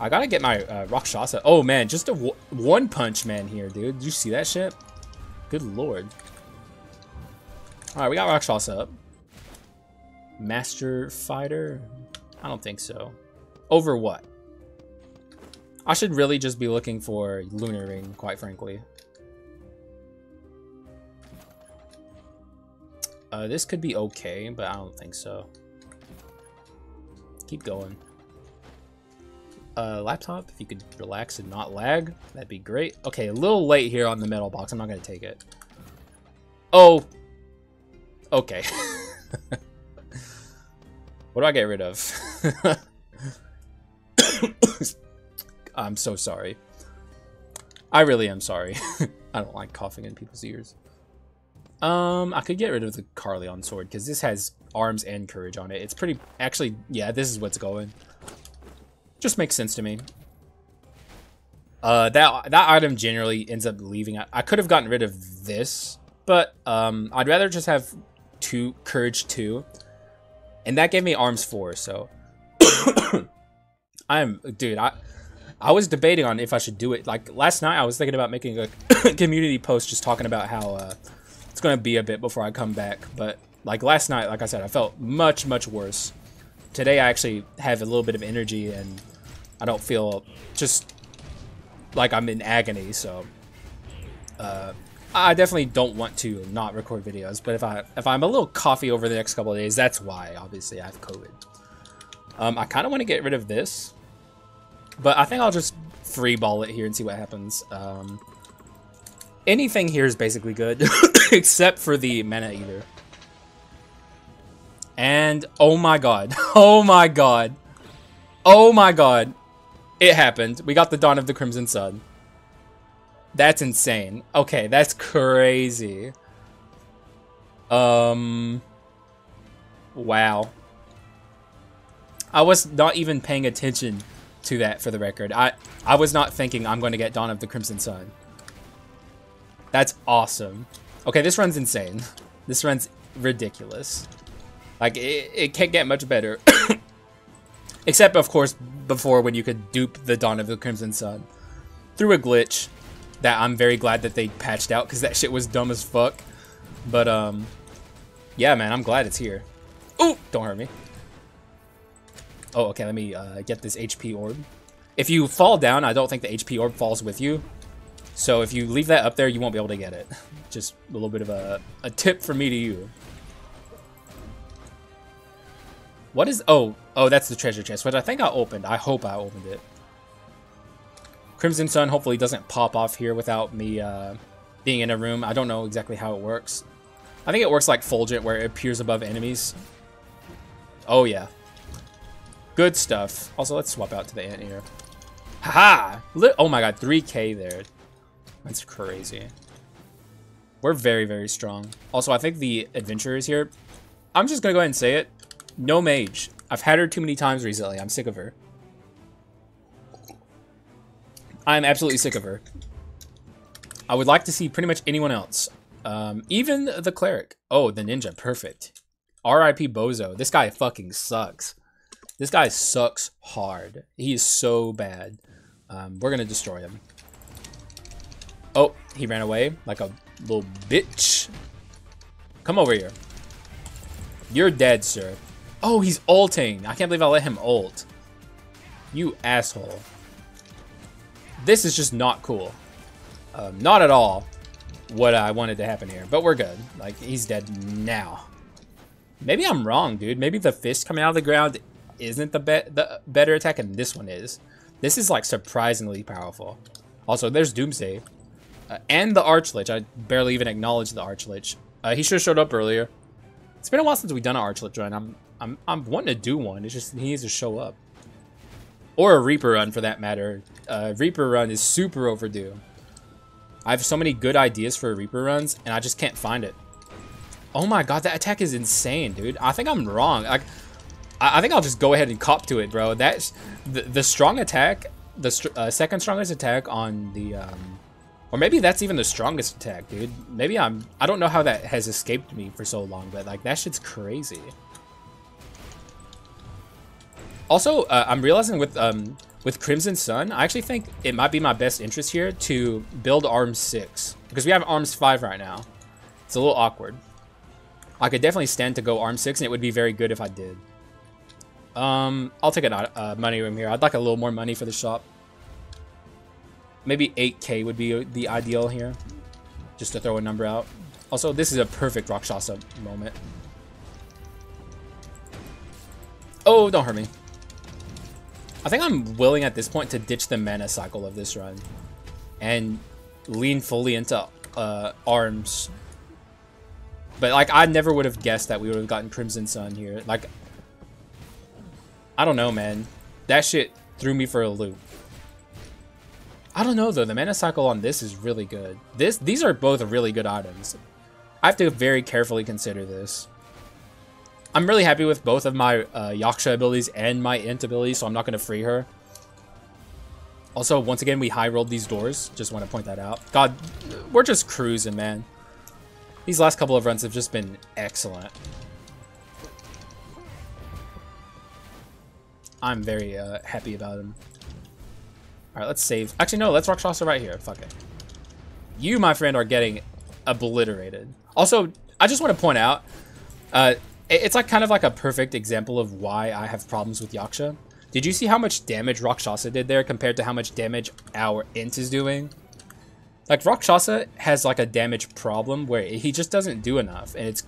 I gotta get my uh, Rakshasa. Oh, man, just a one punch man here, dude. Did you see that shit? Good lord. Alright, we got Rakshasa up. Master Fighter? I don't think so. Over what? I should really just be looking for Lunar Ring, quite frankly. Uh, this could be okay, but I don't think so. Keep going. Uh, laptop, if you could relax and not lag, that'd be great. Okay, a little late here on the metal box. I'm not going to take it. Oh. Okay. [LAUGHS] what do I get rid of? [LAUGHS] I'm so sorry. I really am sorry. [LAUGHS] I don't like coughing in people's ears. Um, I could get rid of the Carleon sword because this has arms and courage on it. It's pretty, actually, yeah, this is what's going. Just makes sense to me. Uh, that that item generally ends up leaving. I, I could have gotten rid of this, but um, I'd rather just have two courage two, and that gave me arms four. So [COUGHS] I'm, dude, I I was debating on if I should do it. Like last night, I was thinking about making a [COUGHS] community post just talking about how uh, it's gonna be a bit before I come back. But like last night, like I said, I felt much much worse. Today, I actually have a little bit of energy and I don't feel just like I'm in agony. So uh, I definitely don't want to not record videos. But if I if I'm a little coffee over the next couple of days, that's why. Obviously, I have COVID. Um, I kind of want to get rid of this. But I think I'll just free ball it here and see what happens. Um, anything here is basically good, [LAUGHS] except for the Mana Eater. And, oh my god. [LAUGHS] Oh my god. Oh my god. It happened. We got the Dawn of the Crimson Sun. That's insane. Okay, that's crazy. Um... Wow. I was not even paying attention to that for the record. I, I was not thinking I'm going to get Dawn of the Crimson Sun. That's awesome. Okay, this run's insane. [LAUGHS] This run's ridiculous. Like, it, it can't get much better. [COUGHS] Except, of course, before when you could dupe the Dawn of the Crimson Sun. Through a glitch that I'm very glad that they patched out because that shit was dumb as fuck. But, um, yeah, man, I'm glad it's here. Oh, don't hurt me. Oh, okay, let me uh, get this HP orb. If you fall down, I don't think the HP orb falls with you. So if you leave that up there, you won't be able to get it. [LAUGHS] Just a little bit of a, a tip from me to you. What is... Oh, oh, that's the treasure chest, which I think I opened. I hope I opened it. Crimson Sun hopefully doesn't pop off here without me uh, being in a room. I don't know exactly how it works. I think it works like Fulgent, where it appears above enemies. Oh, yeah. Good stuff. Also, let's swap out to the Anteater. Haha! Oh my god, 3k there. That's crazy. We're very, very strong. Also, I think the adventurers here, I'm just gonna go ahead and say it. No mage. I've had her too many times recently. I'm sick of her. I'm absolutely sick of her. I would like to see pretty much anyone else. Um, even the cleric. Oh, the ninja. Perfect. R.I.P. Bozo. This guy fucking sucks. This guy sucks hard. He is so bad. Um, we're gonna destroy him. Oh, he ran away like a little bitch. Come over here. You're dead, sir. Oh, he's ulting. I can't believe I let him ult. You asshole. This is just not cool. Um, not at all what I wanted to happen here. But we're good. Like, he's dead now. Maybe I'm wrong, dude. Maybe the fist coming out of the ground isn't the, be the better attack, and this one is. This is like surprisingly powerful. Also, there's Doomsday. Uh, and the Archlich. I barely even acknowledged the Archlich. Uh, he should have showed up earlier. It's been a while since we've done an Archlich run. I'm, I'm, I'm wanting to do one. It's just he needs to show up. Or a Reaper run, for that matter. Uh, Reaper run is super overdue. I have so many good ideas for Reaper runs, and I just can't find it. Oh my god, that attack is insane, dude. I think I'm wrong. Like, I, I think I'll just go ahead and cop to it, bro. That's the, the strong attack, the uh, second strongest attack on the, um, or maybe that's even the strongest attack, dude. Maybe I'm, I don't know how that has escaped me for so long, but like that shit's crazy. Also, uh, I'm realizing with um, with Crimson Sun, I actually think it might be my best interest here to build Arms 6. Because we have Arms 5 right now. It's a little awkward. I could definitely stand to go Arms 6, and it would be very good if I did. Um, I'll take a uh, money room here. I'd like a little more money for the shop. maybe 8k would be the ideal here. Just to throw a number out. Also, this is a perfect Rakshasa moment. Oh, don't hurt me. I think I'm willing at this point to ditch the mana cycle of this run. And lean fully into uh, arms. But, like, I never would have guessed that we would have gotten Crimson Sun here. Like, I don't know, man. That shit threw me for a loop. I don't know, though. The mana cycle on this is really good. This, These are both really good items. I have to very carefully consider this. I'm really happy with both of my uh, Yaksha abilities and my Ent ability, so I'm not going to free her. Also, once again, we high rolled these doors. Just want to point that out. God, we're just cruising, man. These last couple of runs have just been excellent. I'm very uh, happy about them. Alright, let's save. Actually, no, let's Rakshasa right here. Fuck it. You, my friend, are getting obliterated. Also, I just want to point out, uh, it's like kind of like a perfect example of why I have problems with Yaksha. Did you see how much damage Rakshasa did there compared to how much damage our Ent is doing? Like, Rakshasa has like a damage problem where he just doesn't do enough. And it's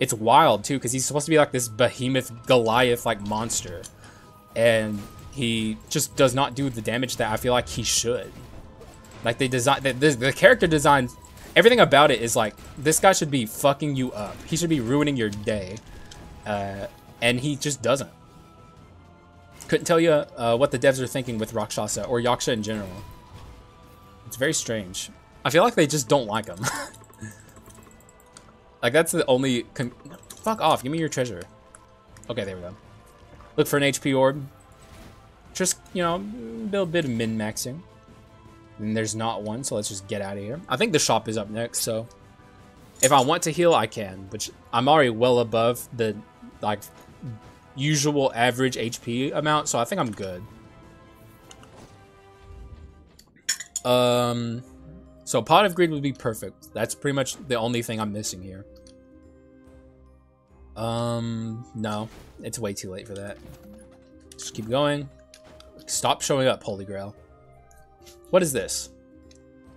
it's wild too, because he's supposed to be like this behemoth Goliath like monster. And he just does not do the damage that I feel like he should. Like they design the, the, the character design everything about it is like this guy should be fucking you up. He should be ruining your day. Uh, and he just doesn't. Couldn't tell you uh, what the devs are thinking with Rakshasa or Yaksha in general. It's very strange. I feel like they just don't like him. [LAUGHS] like that's the only. Fuck off! Give me your treasure. Okay, there we go. Look for an HP orb. Just you know, a bit of min maxing. And there's not one, so let's just get out of here. I think the shop is up next, so if I want to heal, I can, which I'm already well above the like usual average HP amount, so I think I'm good. Um, so Pot of Greed would be perfect. That's pretty much the only thing I'm missing here. Um, no, it's way too late for that. Just keep going. Stop showing up, Holy Grail. What is this?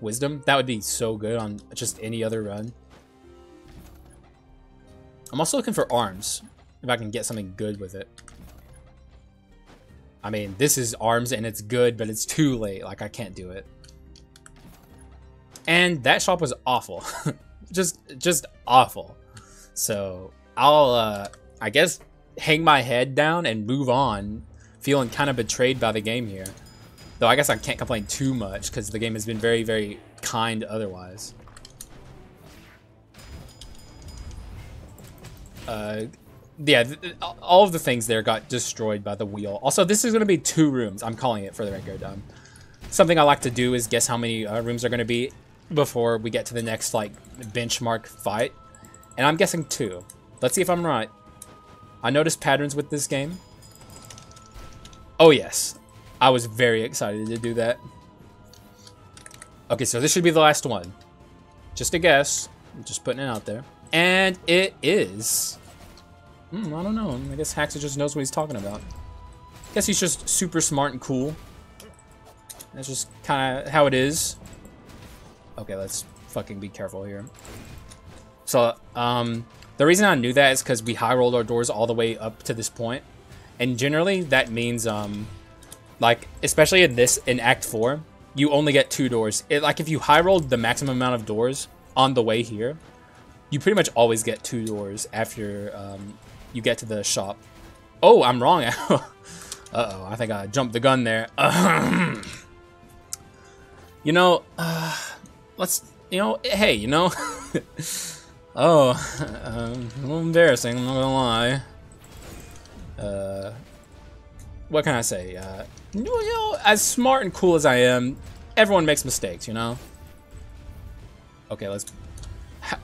Wisdom? That would be so good on just any other run. I'm also looking for arms if I can get something good with it. I mean, this is arms and it's good, but it's too late. Like, I can't do it. And that shop was awful. [LAUGHS] just, just awful. So, I'll, uh, I guess, hang my head down and move on, feeling kind of betrayed by the game here. Though I guess I can't complain too much, because the game has been very, very kind otherwise. Uh, yeah, all of the things there got destroyed by the wheel. Also, this is going to be two rooms. I'm calling it for the record. Um, something I like to do is guess how many uh, rooms are going to be before we get to the next like benchmark fight. And I'm guessing two. Let's see if I'm right. I noticed patterns with this game. Oh yes, I was very excited to do that. Okay, so this should be the last one. Just a guess. I'm just putting it out there. And it is Hmm, I don't know. I guess Haxa just knows what he's talking about. I guess he's just super smart and cool. That's just kind of how it is. Okay, let's fucking be careful here. So, um, the reason I knew that is because we high rolled our doors all the way up to this point. And generally, that means, um, like, especially in this, in Act 4, you only get two doors. It, like, if you high rolled the maximum amount of doors on the way here, you pretty much always get two doors after um, you get to the shop. Oh, I'm wrong. [LAUGHS] Uh-oh, I think I jumped the gun there. [CLEARS THROAT] you know, uh, let's, you know, hey, you know. [LAUGHS] oh, um, a little embarrassing, I'm not gonna lie. Uh, what can I say? Uh, you know, as smart and cool as I am, everyone makes mistakes, you know? Okay, let's...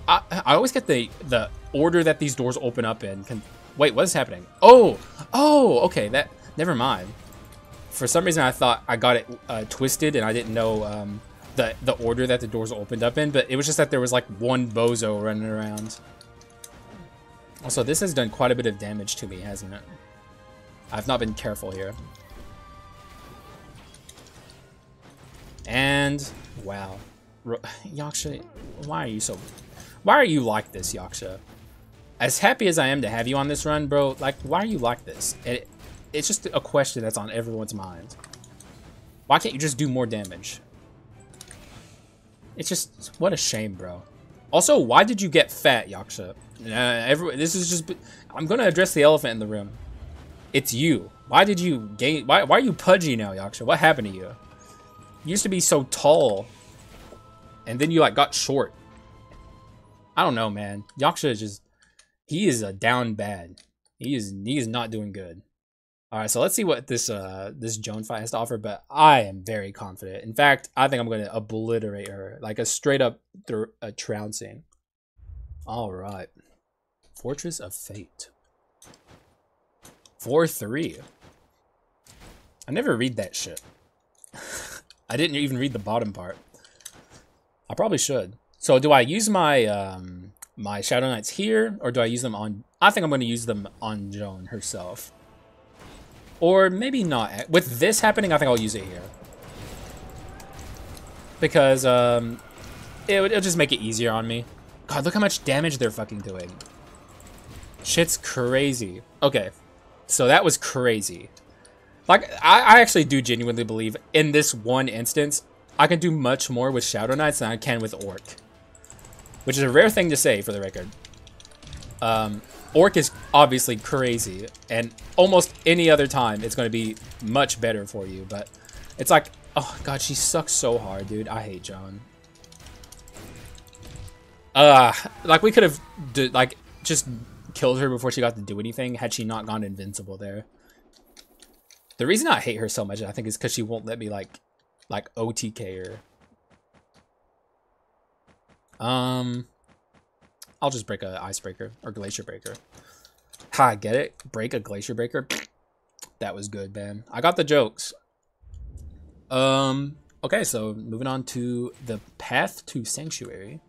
I, I always get the, the order that these doors open up in can Wait, what is happening? Oh! Oh, okay, that... Never mind. For some reason, I thought I got it uh, twisted, and I didn't know um, the, the order that the doors opened up in, but it was just that there was, like, one bozo running around. Also, this has done quite a bit of damage to me, hasn't it? I've not been careful here. And, wow. Yaksha, why are you so... Why are you like this, Yaksha? As happy as I am to have you on this run, bro, like, why are you like this? It, it's just a question that's on everyone's mind. Why can't you just do more damage? It's just, what a shame, bro. Also, why did you get fat, Yaksha? Uh, every, this is just, I'm gonna address the elephant in the room. It's you. Why did you gain, why, why are you pudgy now, Yaksha? What happened to you? You used to be so tall. And then you, like, got short. I don't know, man. Yaksha is just, he is a down bad. He is, he is not doing good. All right, so let's see what this uh this Joan fight has to offer, but I am very confident. In fact, I think I'm going to obliterate her, like a straight up a trouncing. All right. Fortress of Fate. 4-3. I never read that shit. [LAUGHS] I didn't even read the bottom part. I probably should. So do I use my um my Shadow Knights here, or do I use them on... I think I'm going to use them on Joan herself. Or maybe not. With this happening, I think I'll use it here. Because um, it it'll just make it easier on me. God, look how much damage they're fucking doing. Shit's crazy. Okay, so that was crazy. Like, I, I actually do genuinely believe in this one instance, I can do much more with Shadow Knights than I can with Orc. Which is a rare thing to say, for the record. Um, Orc is obviously crazy, and almost any other time it's going to be much better for you, but it's like, oh god, she sucks so hard, dude. I hate Joan. Uh, like we could have, like, just killed her before she got to do anything had she not gone invincible there. The reason I hate her so much, I think, is because she won't let me, like, like, OTK her. Um, I'll just break a icebreaker or glacier breaker. Ha, get it? Break a glacier breaker? That was good, man. I got the jokes. Um, okay, so moving on to the path to sanctuary.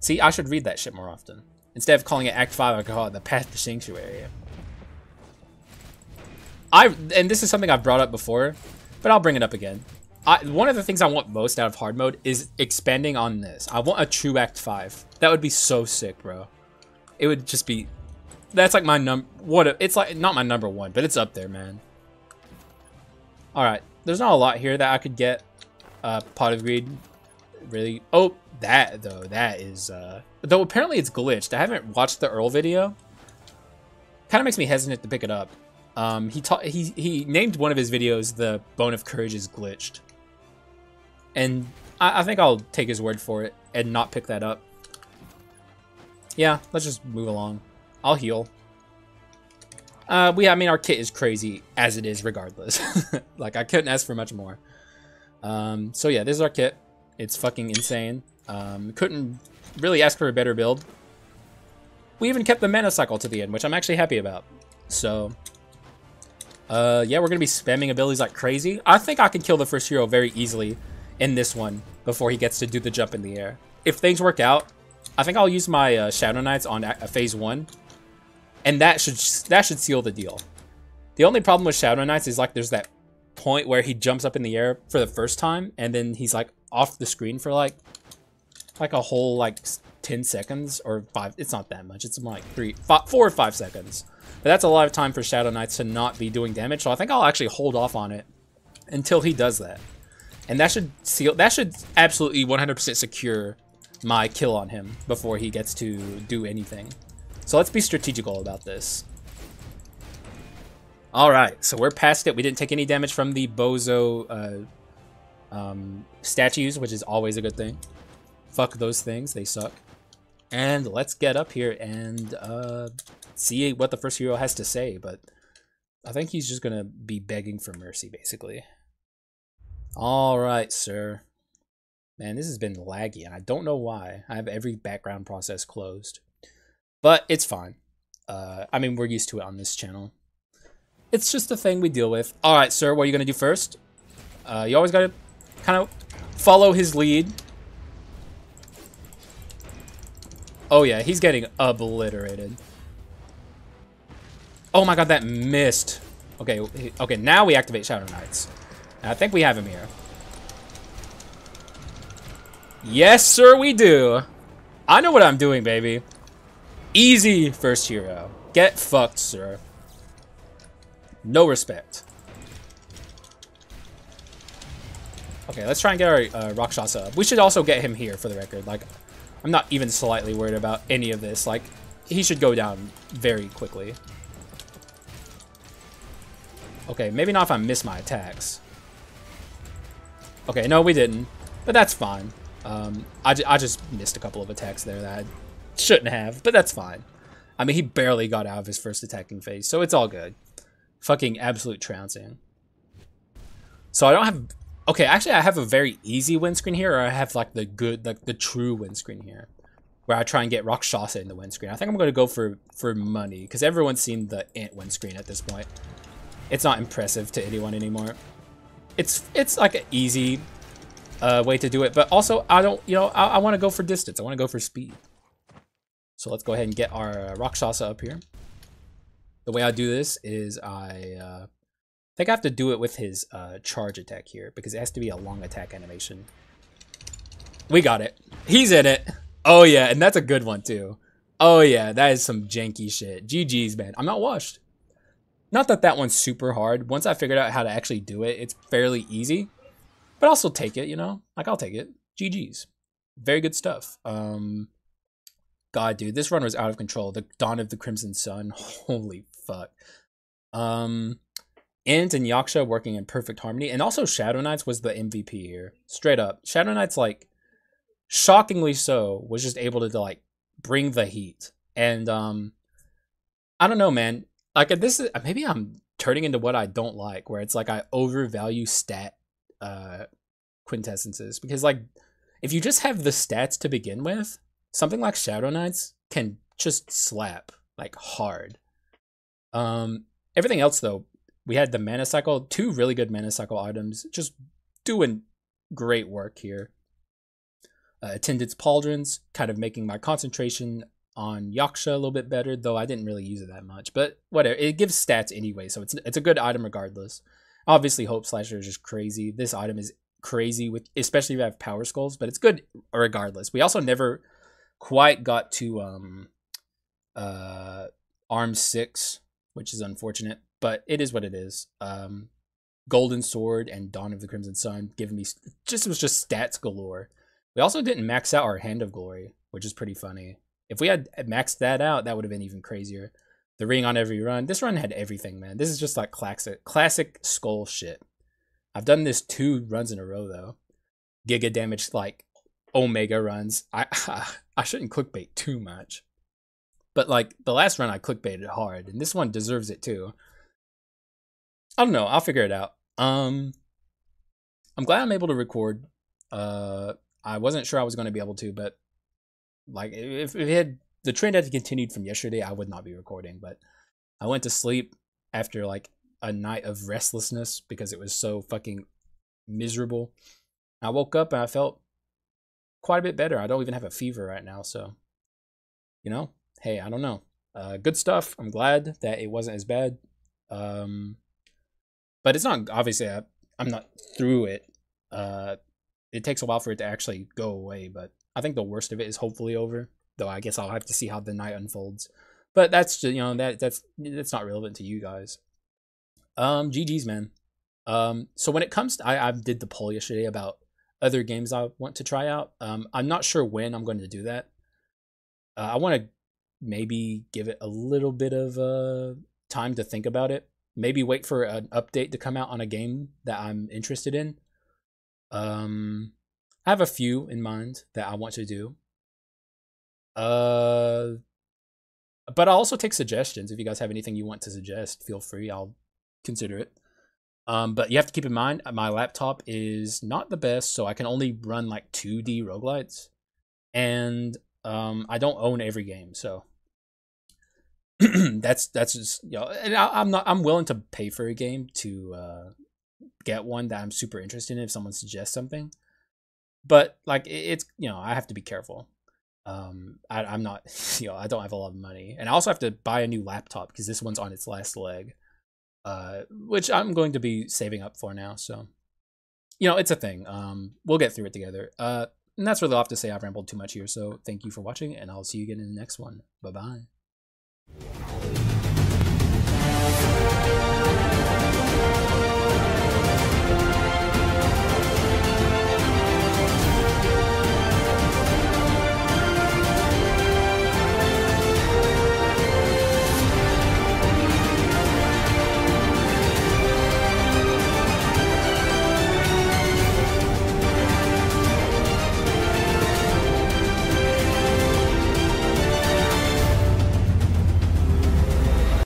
See, I should read that shit more often. Instead of calling it Act 5, I call it the path to sanctuary. I, and this is something I've brought up before, but I'll bring it up again. I, one of the things I want most out of hard mode is expanding on this. I want a true Act 5. That would be so sick, bro. It would just be... That's like my num... What? It's like, not my number one, but it's up there, man. Alright. There's not a lot here that I could get. Uh, Pot of Greed. Really? Oh, that, though. That is, uh... Though apparently it's glitched. I haven't watched the Earl video. Kind of makes me hesitant to pick it up. Um, he, he, he named one of his videos, the Bone of Courage is glitched. And I, I think I'll take his word for it and not pick that up. Yeah, let's just move along. I'll heal. Uh, we, I mean, our kit is crazy as it is regardless. [LAUGHS] like, I couldn't ask for much more. Um, so yeah, this is our kit. It's fucking insane. Um, couldn't really ask for a better build. We even kept the mana cycle to the end, which I'm actually happy about. So, uh, yeah, we're going to be spamming abilities like crazy. I think I can kill the first hero very easily in this one before he gets to do the jump in the air. If things work out, I think I'll use my uh, Shadow Knights on phase one, and that should that should seal the deal. The only problem with Shadow Knights is like there's that point where he jumps up in the air for the first time, and then he's like off the screen for like like a whole like 10 seconds or five. It's not that much. It's like three, five, four or five seconds. But that's a lot of time for Shadow Knights to not be doing damage. So I think I'll actually hold off on it until he does that. And that should seal, that should absolutely 100% secure my kill on him before he gets to do anything. So let's be strategical about this. Alright, so we're past it. We didn't take any damage from the Bozo uh, um, statues, which is always a good thing. Fuck those things, they suck. And let's get up here and uh, see what the first hero has to say, but I think he's just gonna be begging for mercy, basically. Alright, sir. Man, this has been laggy, and I don't know why. I have every background process closed. But it's fine. Uh, I mean, we're used to it on this channel. It's just a thing we deal with. Alright, sir, what are you going to do first? Uh, you always got to kind of follow his lead. Oh yeah, he's getting obliterated. Oh my god, that missed. Okay, okay, now we activate Shadow Knights. I think we have him here. Yes, sir, we do. I know what I'm doing, baby. Easy first hero. Get fucked, sir. No respect. Okay, let's try and get our uh, Rakshasa up. We should also get him here, for the record. Like, I'm not even slightly worried about any of this. Like, he should go down very quickly. Okay, maybe not if I miss my attacks. Okay, no, we didn't. But that's fine. Um, I, I just missed a couple of attacks there that I shouldn't have, but that's fine. I mean, he barely got out of his first attacking phase, so it's all good. Fucking absolute trouncing. So I don't have... Okay, actually, I have a very easy windscreen here, or I have, like, the good, like, the true windscreen here. Where I try and get Rakshasa in the windscreen. I think I'm going to go for, for money, because everyone's seen the Ent windscreen at this point. It's not impressive to anyone anymore. It's, it's like an easy uh, way to do it, but also, I don't, you know, I, I want to go for distance. I want to go for speed. So let's go ahead and get our uh, Rakshasa up here. The way I do this is I uh, think I have to do it with his uh, charge attack here because it has to be a long attack animation. We got it. He's in it. Oh yeah, and that's a good one too. Oh yeah, that is some janky shit. GG's, man. I'm not washed. Not that that one's super hard. Once I figured out how to actually do it, it's fairly easy. But also take it, you know? Like, I'll take it. GG's. Very good stuff. Um, God, dude, this run was out of control. The Dawn of the Crimson Sun. [LAUGHS] Holy fuck. Um, Ent and Yaksha working in perfect harmony. And also Shadow Knights was the MVP here. Straight up. Shadow Knights, like, shockingly so, was just able to, like, bring the heat. And, um, I don't know, man. Like, this is, maybe I'm turning into what I don't like, where it's like I overvalue stat, uh, quintessences. Because, like, if you just have the stats to begin with, something like Shadow Knights can just slap like hard. Um, everything else though, we had the mana cycle, two really good mana cycle items, just doing great work here. Uh, attendance pauldrons, kind of making my concentration on Yaksha a little bit better, though I didn't really use it that much. But whatever, it gives stats anyway, so it's it's a good item regardless. Obviously, Hope Slasher is just crazy. This item is crazy with, especially if you have Power Skulls, but it's good regardless. We also never quite got to um uh arm six, which is unfortunate, but it is what it is. Um Golden Sword and Dawn of the Crimson Sun giving me just was just stats galore. We also didn't max out our Hand of Glory, which is pretty funny. If we had maxed that out, that would have been even crazier. The ring on every run. This run had everything, man. This is just like classic classic Skul shit. I've done this two runs in a row though. Giga damage like Omega runs. I [LAUGHS] I shouldn't clickbait too much. But like the last run I clickbaited hard and this one deserves it too. I don't know, I'll figure it out. Um I'm glad I'm able to record. Uh I wasn't sure I was going to be able to, but like if, if it had the trend had continued from yesterday, I would not be recording, but I went to sleep after like a night of restlessness because it was so fucking miserable. I woke up and I felt quite a bit better. I don't even have a fever right now, so you know, hey, I don't know. Uh, good stuff. I'm glad that it wasn't as bad. Um, but it's not obviously I, I'm not through it. Uh, it takes a while for it to actually go away, but I think the worst of it is hopefully over. Though I guess I'll have to see how the night unfolds. But that's just, you know that that's that's not relevant to you guys. Um, GG's man. Um, so when it comes to I I did the poll yesterday about other games I want to try out. Um, I'm not sure when I'm going to do that. Uh, I want to maybe give it a little bit of uh, time to think about it. Maybe wait for an update to come out on a game that I'm interested in. Um, I have a few in mind that I want to do. Uh, but I'll also take suggestions. If you guys have anything you want to suggest, feel free. I'll consider it. Um, but you have to keep in mind, my laptop is not the best, so I can only run like 2D roguelites. And um, I don't own every game, so [CLEARS THROAT] that's that's just you know, and I, am not I'm willing to pay for a game to uh, get one that I'm super interested in if someone suggests something. But like it's you know I have to be careful. Um, I, I'm not [LAUGHS] you know I don't have a lot of money, and I also have to buy a new laptop because this one's on its last leg uh, which I'm going to be saving up for now. So, you know, it's a thing. Um, we'll get through it together. Uh, And that's really have to say. I've rambled too much here. So thank you for watching, and I'll see you again in the next one. Bye bye.